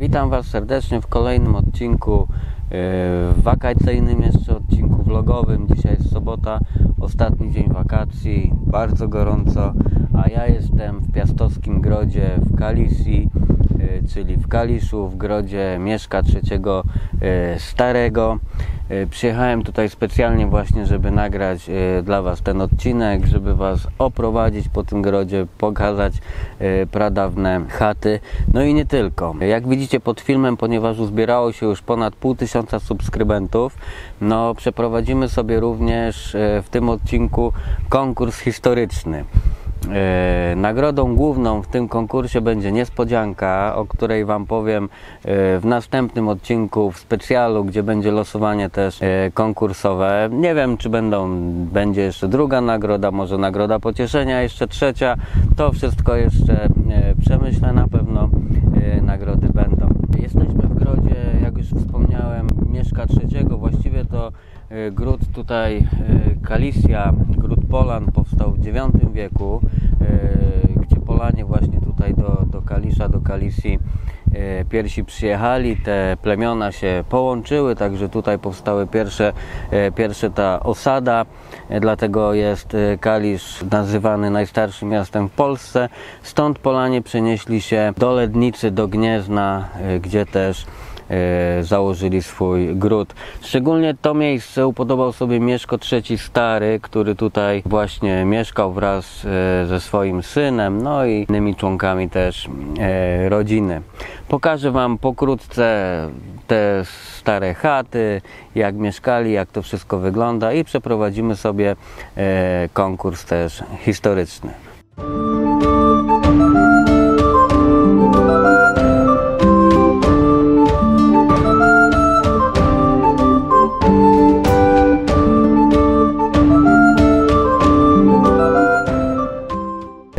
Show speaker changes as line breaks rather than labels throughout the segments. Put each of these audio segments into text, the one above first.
Witam Was serdecznie w kolejnym odcinku, yy, wakacyjnym jeszcze odcinku vlogowym. Dzisiaj jest sobota, ostatni dzień wakacji, bardzo gorąco, a ja jestem w Piastowskim Grodzie w Kalisji, yy, czyli w Kaliszu, w grodzie Mieszka trzeciego yy, Starego. Yy, Przyjechałem tutaj specjalnie właśnie, żeby nagrać dla Was ten odcinek, żeby Was oprowadzić po tym grodzie, pokazać pradawne chaty. No i nie tylko. Jak widzicie pod filmem, ponieważ uzbierało się już ponad pół tysiąca subskrybentów, no przeprowadzimy sobie również w tym odcinku konkurs historyczny. E, Nagrodą główną w tym konkursie będzie niespodzianka, o której Wam powiem e, w następnym odcinku w specjalu, gdzie będzie losowanie też e, konkursowe. Nie wiem, czy będą, będzie jeszcze druga nagroda, może nagroda pocieszenia, jeszcze trzecia. To wszystko jeszcze przemyślę, na pewno nagrody będą. Jesteśmy w grodzie, jak już wspomniałem, Mieszka trzeciego. Właściwie to gród tutaj Kalisja, gród Polan powstał w IX wieku, gdzie Polanie właśnie tutaj do, do Kalisza, do Kalisji e, pierwsi przyjechali, te plemiona się połączyły, także tutaj powstały pierwsze, e, pierwsze ta osada, e, dlatego jest e, Kalisz nazywany najstarszym miastem w Polsce. Stąd Polanie przenieśli się do Lednicy, do Gniezna, e, gdzie też e, założyli swój gród. Szczególnie to miejsce upodobał sobie Mieszko III Stary, który tutaj właśnie mieszkał wraz e, ze swoim synem, no i innymi członkami też e, rodziny. Pokażę Wam pokrótce te stare chaty, jak mieszkali, jak to wszystko wygląda i przeprowadzimy sobie e, konkurs też historyczny.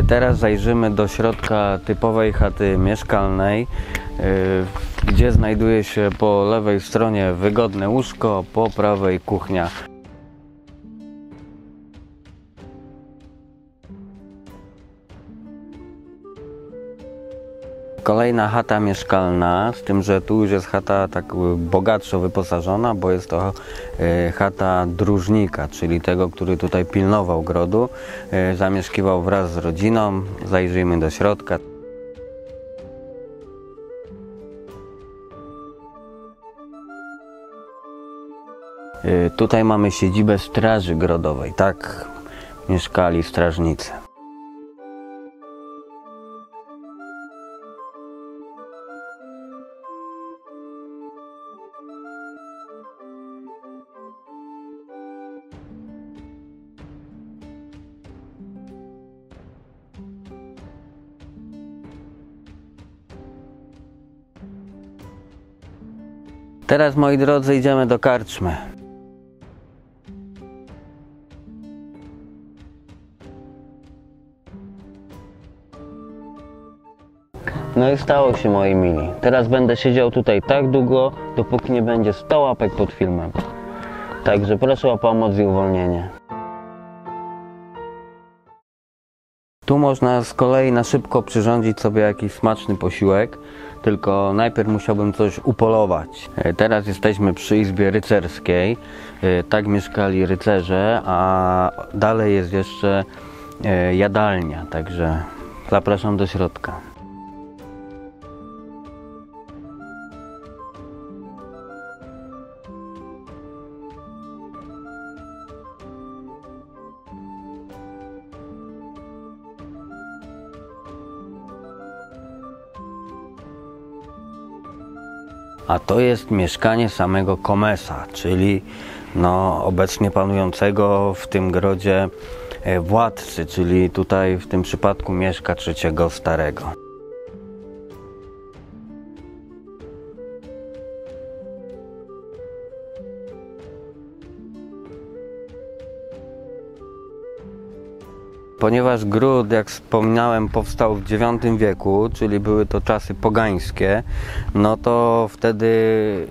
Teraz zajrzymy do środka typowej chaty mieszkalnej, yy, gdzie znajduje się po lewej stronie wygodne łóżko, po prawej kuchnia. Kolejna chata mieszkalna, z tym, że tu już jest chata tak y, bogatszo wyposażona, bo jest to y, chata dróżnika, czyli tego, który tutaj pilnował grodu. Y, Zamieszkiwał wraz z rodziną. Zajrzyjmy do środka. Tutaj mamy siedzibę Straży Grodowej. Tak mieszkali strażnicy. Teraz, moi drodzy, idziemy do karczmy. No i stało się, moi mili. Teraz będę siedział tutaj tak długo, dopóki nie będzie 100 łapek pod filmem. Także proszę o pomoc i uwolnienie. Tu można z kolei na szybko przyrządzić sobie jakiś smaczny posiłek, tylko najpierw musiałbym coś upolować. E, Teraz jesteśmy przy izbie rycerskiej. E, Tak mieszkali rycerze, a dalej jest jeszcze e, jadalnia, także zapraszam do środka. A to jest mieszkanie samego Komesa, czyli no, obecnie panującego w tym grodzie e, władcy, czyli tutaj w tym przypadku mieszka trzeciego starego. Ponieważ gród, jak wspomniałem, powstał w IX wieku, czyli były to czasy pogańskie, no to wtedy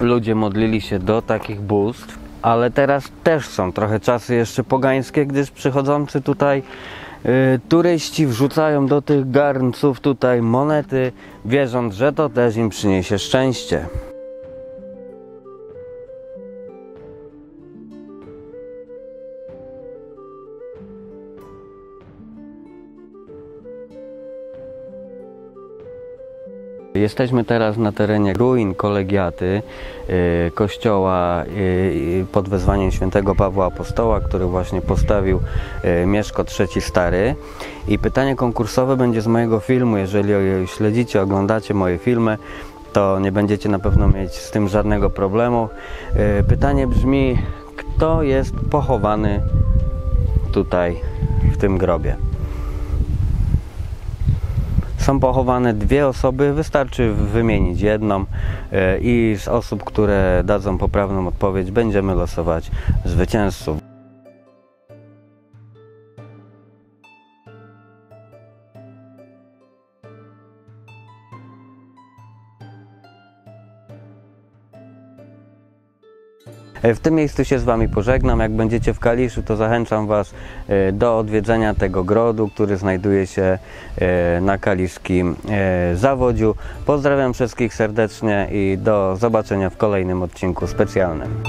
ludzie modlili się do takich bóstw, ale teraz też są trochę czasy jeszcze pogańskie, gdyż przychodzący tutaj Y, Turyści wrzucają do tych garnców tutaj monety, wierząc, że to też im przyniesie szczęście. Jesteśmy teraz na terenie ruin kolegiaty y, kościoła y, pod wezwaniem świętego Pawła Apostoła, który właśnie postawił y, Mieszko III Stary. I pytanie konkursowe będzie z mojego filmu. Jeżeli śledzicie, oglądacie moje filmy, to nie będziecie na pewno mieć z tym żadnego problemu. Pytanie brzmi, kto jest pochowany tutaj w tym grobie? Są pochowane dwie osoby, wystarczy wymienić jedną e, i z osób, które dadzą poprawną odpowiedź, będziemy losować zwycięzców. W tym miejscu się z Wami pożegnam. Jak będziecie w Kaliszu, to zachęcam Was e, do odwiedzenia tego grodu, który znajduje się e, na kaliszkim e, zawodziu. Pozdrawiam wszystkich serdecznie i do zobaczenia w kolejnym odcinku specjalnym.